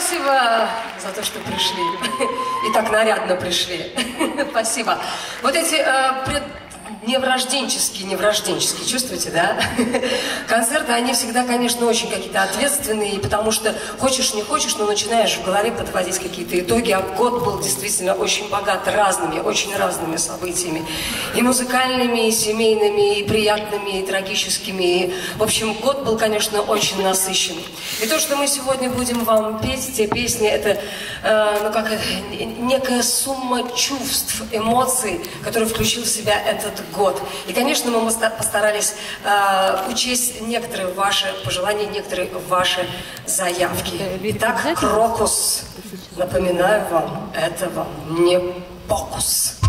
спасибо за то, что пришли. И так нарядно пришли. Спасибо. Вот эти э, пред... неврожденческие, неврожденческие, чувствуете, да? Концерты, они всегда, конечно, очень какие-то ответственные, потому что хочешь, не хочешь, но начинаешь в голове подводить какие-то итоги, а год был действительно очень богат разными, очень разными событиями. И музыкальными, и семейными, и приятными, и трагическими. И, в общем, год был, конечно, очень насыщен. И то, что мы сегодня будем вам петь, те песни, это, э, ну, как, э, некая сумма чувств, эмоций, которые включил в себя этот год. И, конечно, мы постарались э, учесть некоторые ваши пожелания, некоторые ваши заявки. Итак, Крокус, напоминаю вам, это вам не фокус.